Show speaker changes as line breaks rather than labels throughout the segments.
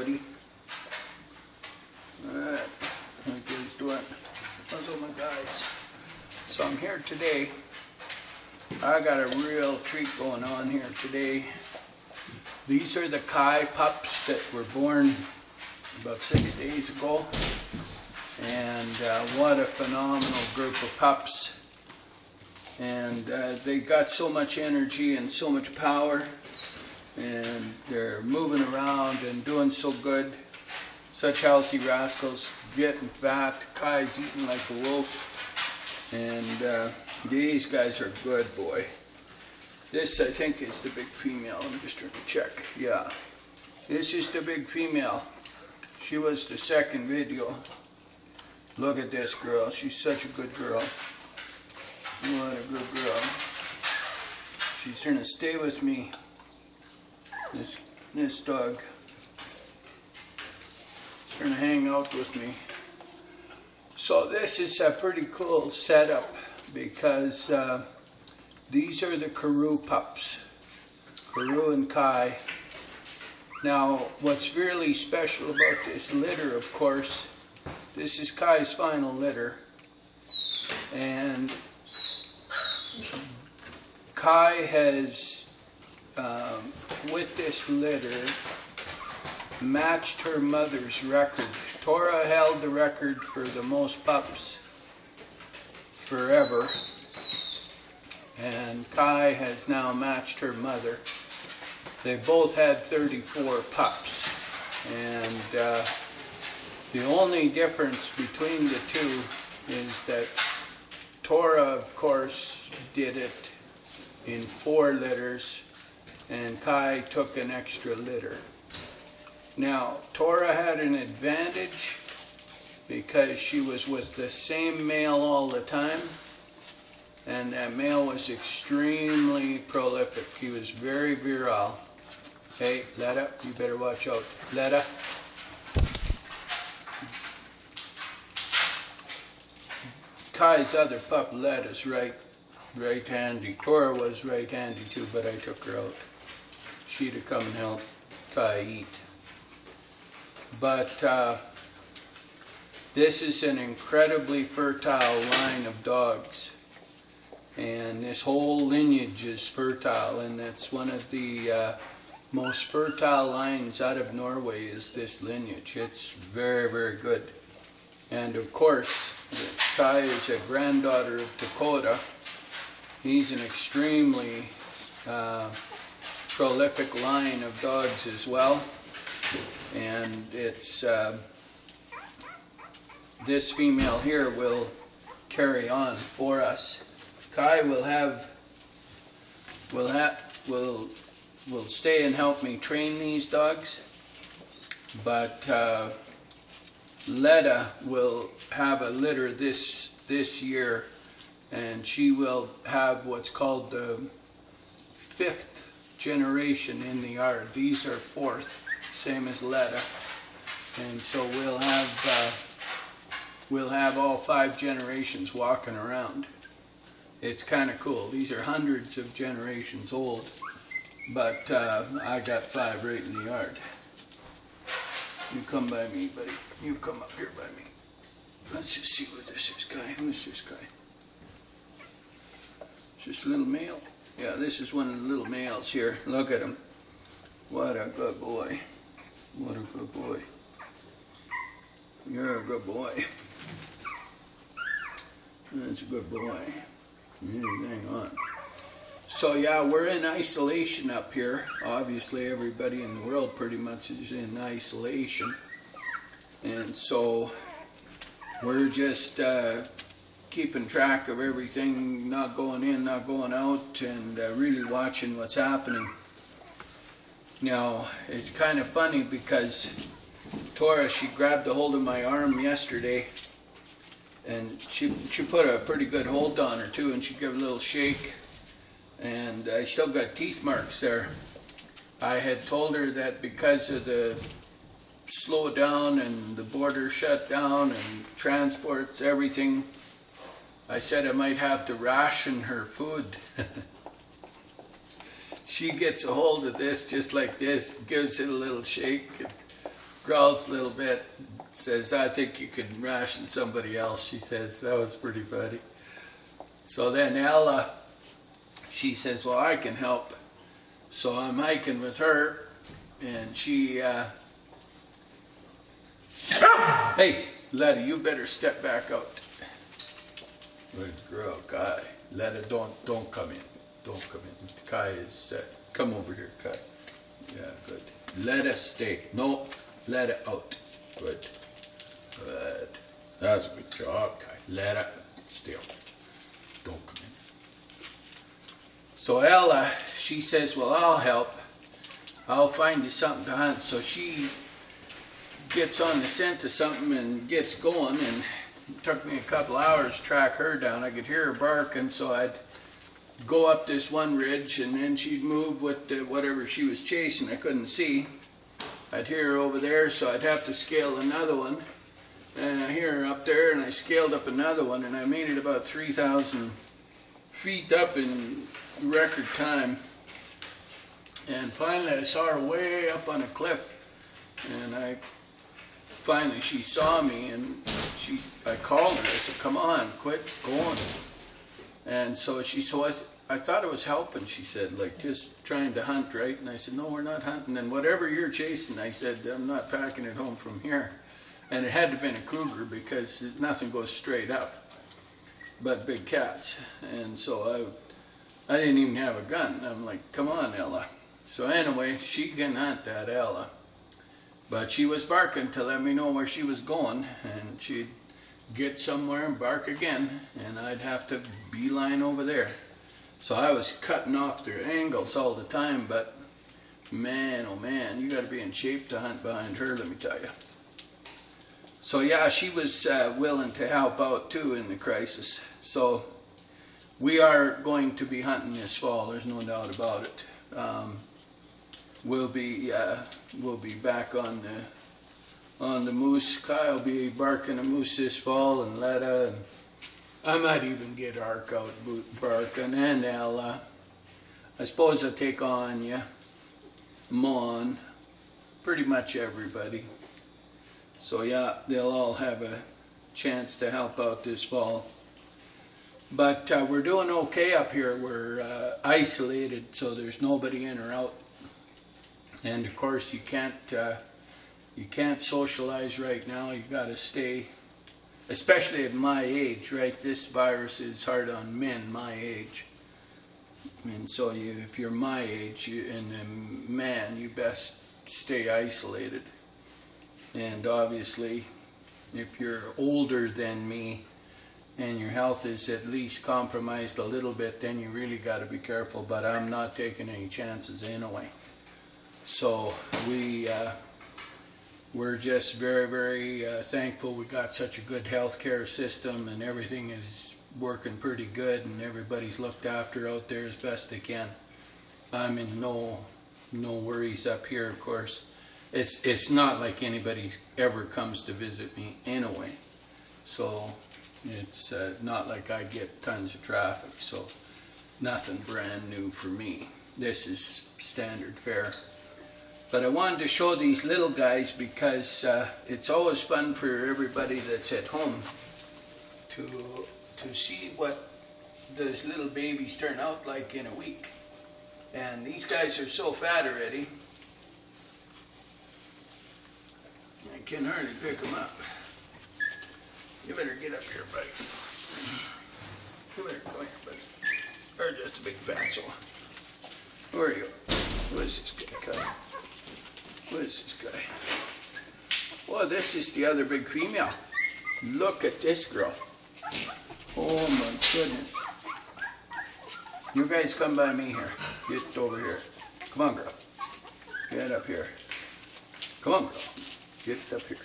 Alright, how you guys doing? How's all my guys? So I'm here today. I got a real treat going on here today. These are the Kai pups that were born about six days ago. And uh, what a phenomenal group of pups. And uh, they got so much energy and so much power. And they're moving around and doing so good. Such healthy rascals, getting fat. Kai's eating like a wolf. And uh, these guys are good, boy. This, I think, is the big female. I'm just trying to check. Yeah. This is the big female. She was the second video. Look at this girl. She's such a good girl. What a good girl. She's trying to stay with me. This this dog. She's going to hang out with me. So this is a pretty cool setup because uh, these are the Karu pups. Karu and Kai. Now, what's really special about this litter, of course, this is Kai's final litter. And Kai has, um, with this litter, matched her mother's record. Tora held the record for the most pups forever. And Kai has now matched her mother. They both had 34 pups. And uh, the only difference between the two is that Tora, of course, did it in four litters, and Kai took an extra litter. Now, Tora had an advantage because she was with the same male all the time, and that male was extremely prolific. He was very virile. Hey, Letta, you better watch out. Letta. Kai's other pup, Letta's right, right handy. Tora was right handy too, but I took her out. Have come and help Kai eat. But uh, this is an incredibly fertile line of dogs. And this whole lineage is fertile, and that's one of the uh, most fertile lines out of Norway is this lineage. It's very, very good. And of course, Kai is a granddaughter of Dakota. He's an extremely uh, prolific line of dogs as well. And it's uh, this female here will carry on for us. Kai will have will have will will stay and help me train these dogs, but uh, Letta will have a litter this this year, and she will have what's called the fifth generation in the yard. These are fourth, same as Letta, and so we'll have uh, we'll have all five generations walking around. It's kind of cool. These are hundreds of generations old, but uh, I got five right in the yard. You come by me, buddy. You come up here by me. Let's just see what this is, guy. Who's this guy? Is this a little male? Yeah, this is one of the little males here. Look at him. What a good boy. What a good boy. You're a good boy. That's a good boy. Hang on. So yeah, we're in isolation up here. Obviously, everybody in the world pretty much is in isolation. And so we're just uh, keeping track of everything, not going in, not going out, and uh, really watching what's happening. Now, it's kind of funny because Tora, she grabbed a hold of my arm yesterday and she she put a pretty good hold on her too, and she gave a little shake, and I still got teeth marks there. I had told her that because of the slow down and the border shut down and transports everything, I said I might have to ration her food. she gets a hold of this just like this, gives it a little shake, growls a little bit, says, I think you can ration somebody else. She says, that was pretty funny. So then Ella, she says, well, I can help. So I'm hiking with her, and she, uh, hey, Letty, you better step back out. Good girl, Kai. Letty, don't, don't come in. Don't come in. Kai is, uh, come over here, Kai. Yeah, good. Let us stay. No, let it out. Good. Good. That's a good job, Kai. Let it stay out. Don't come in. So Ella, she says, well, I'll help. I'll find you something to hunt. So she gets on the scent of something and gets going and it took me a couple hours to track her down. I could hear her barking, so I'd go up this one ridge and then she'd move with the, whatever she was chasing. I couldn't see. I'd hear her over there, so I'd have to scale another one. And I hear her up there, and I scaled up another one, and I made it about 3,000 feet up in record time. And finally, I saw her way up on a cliff, and I finally she saw me, and she I called her. I said, "Come on, quit going." And so she so I, I thought it was helping. She said, like just trying to hunt, right? And I said, "No, we're not hunting." And whatever you're chasing, I said, "I'm not packing it home from here." And it had to have been a cougar because nothing goes straight up, but big cats. And so I, I didn't even have a gun. I'm like, "Come on, Ella." So anyway, she can hunt that Ella. But she was barking to let me know where she was going, and she'd get somewhere and bark again, and I'd have to beeline over there. So I was cutting off their angles all the time, but man, oh man, you got to be in shape to hunt behind her, let me tell you. So yeah, she was uh, willing to help out too in the crisis. So we are going to be hunting this fall. There's no doubt about it. Um, we'll be uh, we'll be back on the on the moose. Kyle will be barking a moose this fall, and Letta, and I might even get Ark out barking, and Ella. I suppose I'll take on you, Mon, pretty much everybody. So yeah, they'll all have a chance to help out this fall. But uh, we're doing okay up here. We're uh, isolated, so there's nobody in or out and of course you can't uh, you can't socialize right now. You got to stay especially at my age right? This virus is hard on men my age. And so you, if you're my age you, and a man you best stay isolated. And obviously if you're older than me and your health is at least compromised a little bit then you really got to be careful. But I'm not taking any chances anyway so we uh, we're just very, very uh, thankful we got such a good healthcare system and everything is working pretty good and everybody's looked after out there as best they can. I'm in no no worries up here, of course. It's it's not like anybody ever comes to visit me anyway, so it's uh, not like I get tons of traffic. So nothing brand new for me. This is standard fare. But I wanted to show these little guys because uh, it's always fun for everybody that's at home to, to see what those little babies turn out like in a week. And these guys are so fat already, I can hardly pick them up. You better get up here, buddy. You better come here, buddy. Or just a big fatso. Where are you? Who is this guy? What is this guy? Well, this is the other big female. Look at this girl. Oh my goodness. You guys come by me here. Get over here. Come on, girl. Get up here. Come on, girl. Get up here.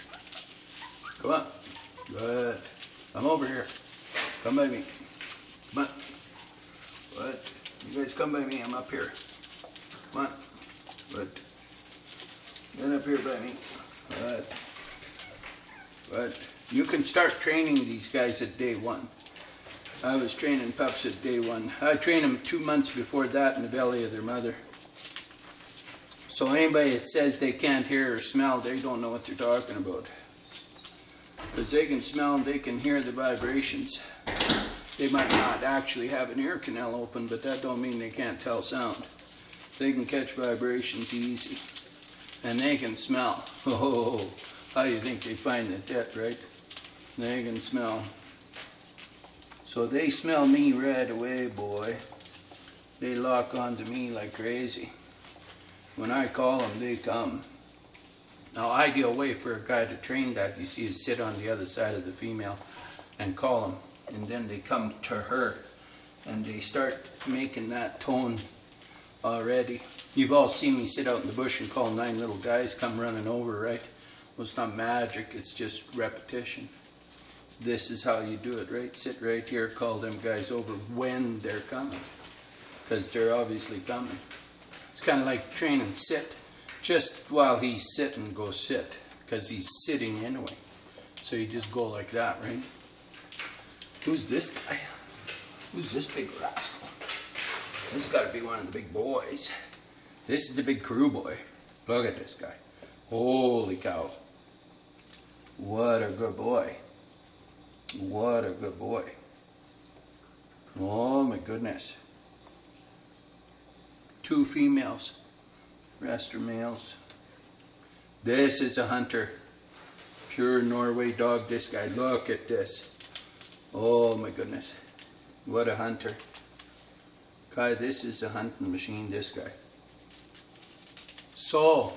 Come on. Good. I'm over here. Come by me. Come on. What? You guys come by me. I'm up here. Come on. Good. Get up here by me. But, but you can start training these guys at day one. I was training pups at day one. I trained them two months before that in the belly of their mother. So anybody that says they can't hear or smell, they don't know what they're talking about. Because they can smell and they can hear the vibrations. They might not actually have an ear canal open, but that don't mean they can't tell sound. They can catch vibrations easy. And they can smell. Oh, how do you think they find the tit, right? They can smell. So they smell me right away, boy. They lock onto me like crazy. When I call them, they come. Now, ideal way for a guy to train that, you see, is sit on the other side of the female and call them. And then they come to her and they start making that tone already. You've all seen me sit out in the bush and call nine little guys come running over, right? Well, it's not magic, it's just repetition. This is how you do it, right? Sit right here, call them guys over when they're coming. Because they're obviously coming. It's kind of like training sit. Just while he's sitting, go sit. Because he's sitting anyway. So you just go like that, right? Who's this guy? Who's this big rascal? This has got to be one of the big boys. This is the big crew boy. Look at this guy. Holy cow. What a good boy. What a good boy. Oh my goodness two females. Rest are males. This is a hunter. Pure Norway dog, this guy. Look at this. Oh my goodness. What a hunter. Guy, this is a hunting machine, this guy. So,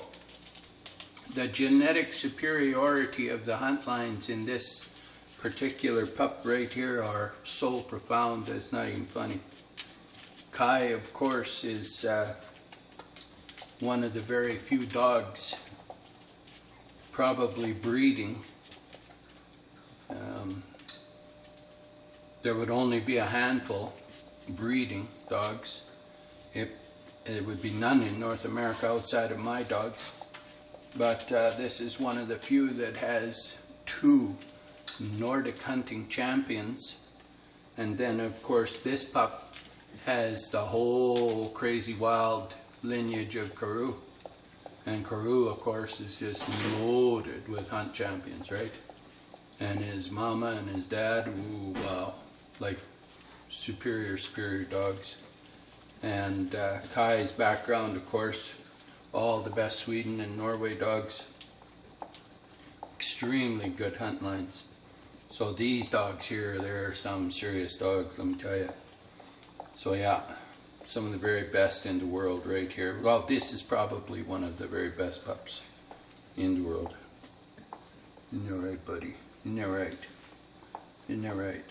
the genetic superiority of the hunt lines in this particular pup right here are so profound, that it's not even funny. Kai, of course, is uh, one of the very few dogs probably breeding. Um, there would only be a handful breeding dogs. If it would be none in North America outside of my dogs. But uh, this is one of the few that has two Nordic hunting champions. And then, of course, this pup has the whole crazy wild lineage of Karu. And Karu, of course, is just loaded with hunt champions, right? And his mama and his dad, ooh, wow, like superior, superior dogs. And uh, Kai's background, of course, all the best Sweden and Norway dogs. Extremely good hunt lines. So these dogs here, they're some serious dogs, let me tell you. So yeah, some of the very best in the world right here. Well, this is probably one of the very best pups in the world. Isn't that right, buddy? Isn't that right? Isn't that right?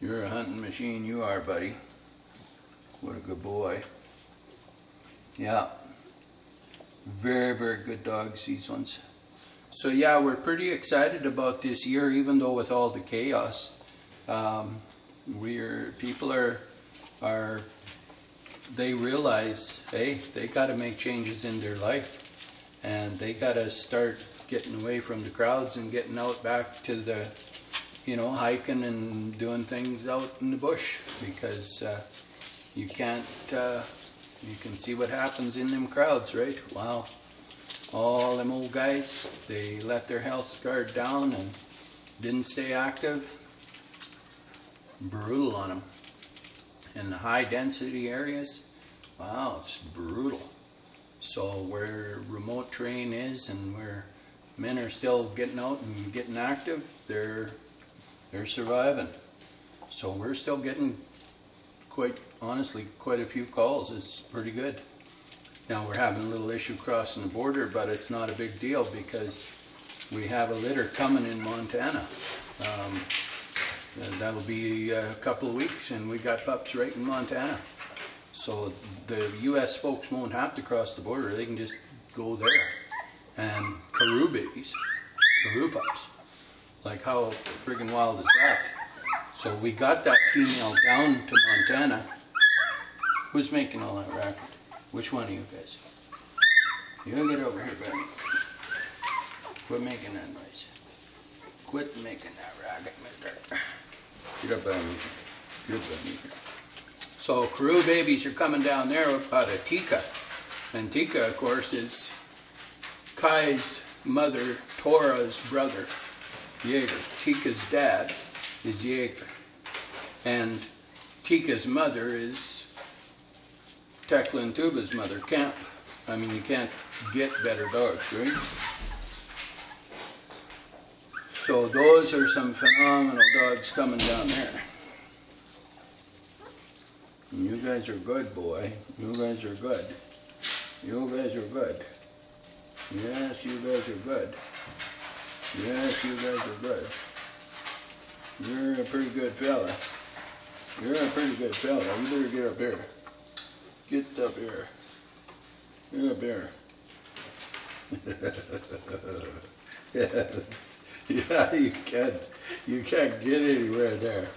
You're a hunting machine, you are, buddy. What a good boy. Yeah. Very, very good dogs, these ones. So yeah, we're pretty excited about this year, even though with all the chaos. Um, we're people are are they realize hey they got to make changes in their life and they got to start getting away from the crowds and getting out back to the you know hiking and doing things out in the bush because uh, you can't uh, you can see what happens in them crowds right wow all them old guys they let their health guard down and didn't stay active brutal on them. In the high density areas, wow, it's brutal. So where remote terrain is and where men are still getting out and getting active, they're they're surviving. So we're still getting quite honestly quite a few calls. It's pretty good. Now we're having a little issue crossing the border, but it's not a big deal because we have a litter coming in Montana. Um, that'll be a couple of weeks and we got pups right in Montana. So the U.S. folks won't have to cross the border. They can just go there. And Karu babies, Karu pups. Like how friggin' wild is that? So we got that female down to Montana. Who's making all that racket? Which one of you guys? You get over here, buddy. Quit making that noise. Quit making that racket, mister.
Get up me. Get up me.
So Karu babies are coming down there out of Tika. And Tika, of course, is Kai's mother, Tora's brother, Jaeger. Tika's dad is Jaeger. And Tika's mother is Tekla and mother, Camp. I mean, you can't get better dogs, right? So those are some phenomenal dogs coming down there. You guys are good, boy. You guys are good. You guys are good. Yes, you guys are good. Yes, you guys are good. You're a pretty good fella. You're a pretty good fella. You better get up here. Get up here. Get up here. yes. Yeah, you can't. You can't get anywhere there.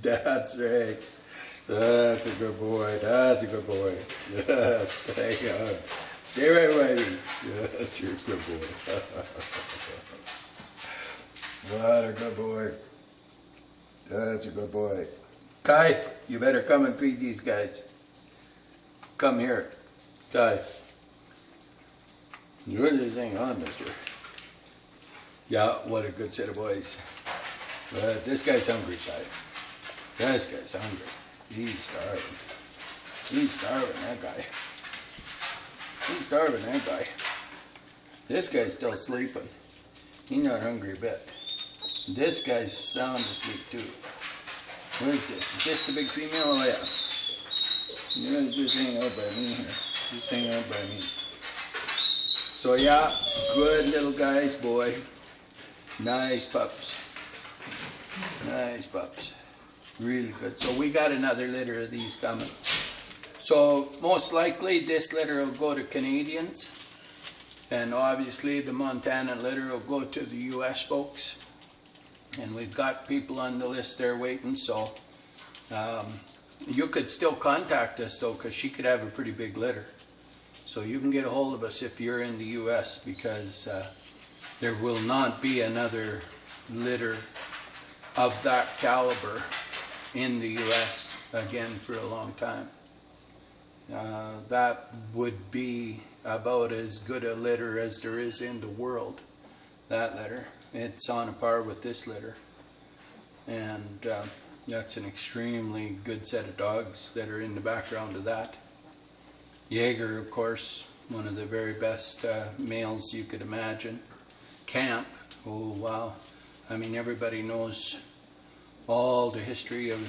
That's right. That's a good boy. That's a good boy. Yes, hang on. Stay right by me. Yes, you're a good boy. what a good boy. Uh, that's a good boy. Kai, you better come and feed these guys. Come here. Kai. You're this thing on, mister. Yeah, what a good set of boys. But this guy's hungry, Kai. This guy's hungry. He's starving. He's starving, that guy. He's starving, that guy. This guy's still sleeping. He's not hungry a bit. This guy's sound asleep too. What is this? Is this the big female? Oh yeah. Yeah, just hang out by me here. Just hang out by me. So yeah, good little guys, boy. Nice pups. Nice pups. Really good. So we got another litter of these coming. So most likely this litter will go to Canadians. And obviously the Montana litter will go to the US folks. And we've got people on the list there waiting, so um, you could still contact us though, because she could have a pretty big litter. So you can get a hold of us if you're in the US because uh, there will not be another litter of that caliber in the US again for a long time. Uh, that would be about as good a litter as there is in the world, that litter. It's on a par with this litter. And uh, that's an extremely good set of dogs that are in the background of that. Jaeger, of course, one of the very best uh, males you could imagine. Camp, oh wow. I mean, everybody knows all the history of,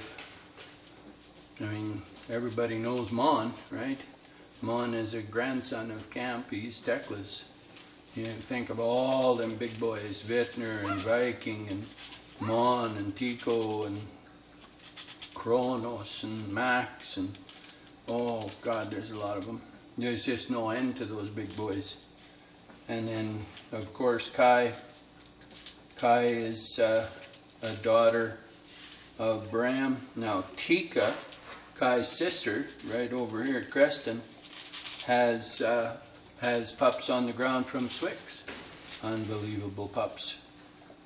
I mean, everybody knows Mon, right? Mon is a grandson of Camp, he's Tekla's. You think of all them big boys, Wittner and Viking and Mon and Tico and Kronos and Max and oh God, there's a lot of them. There's just no end to those big boys. And then, of course, Kai. Kai is uh, a daughter of Bram. Now, Tika, Kai's sister, right over here at Creston, has uh, has pups on the ground from Swix. Unbelievable pups.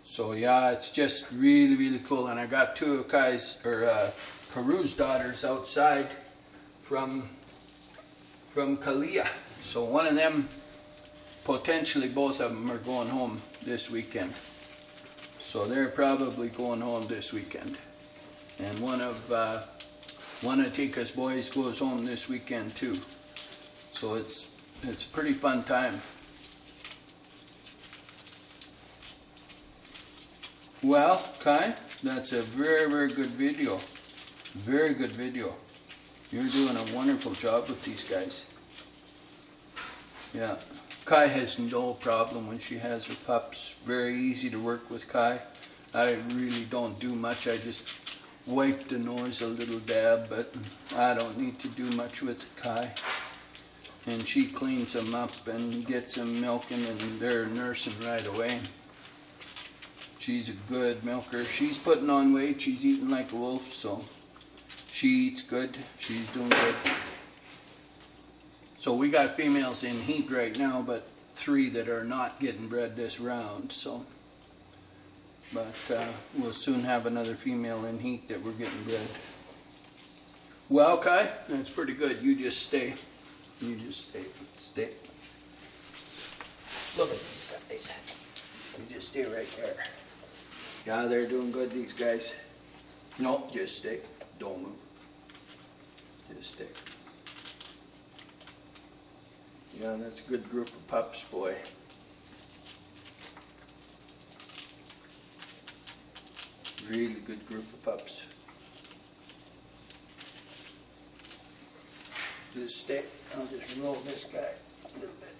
So yeah, it's just really, really cool. And I got two of Kai's or uh, Karu's daughters outside from from Kalia. So one of them, potentially both of them, are going home this weekend. So they're probably going home this weekend. And one of uh, one of Tika's boys goes home this weekend too. So it's it's a pretty fun time. Well, Kai, that's a very, very good video. Very good video. You're doing a wonderful job with these guys. Yeah. Kai has no problem when she has her pups. Very easy to work with Kai. I really don't do much. I just wipe the nose a little dab, but I don't need to do much with Kai. And she cleans them up and gets them milking and they're nursing right away. She's a good milker. She's putting on weight. She's eating like a wolf, so she eats good. She's doing good. So we got females in heat right now, but three that are not getting bred this round. So But uh, we'll soon have another female in heat that we're getting bred. Well, Kai, that's pretty good. You just stay. You just stay. Stay. Look at these guys. You just stay right there. Yeah, they're doing good, these guys. No, just stay. Don't move. Just stay. Yeah, that's a good group of pups, boy. Really good group of pups. Just stay. I'll just roll this guy a little bit.